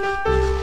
Música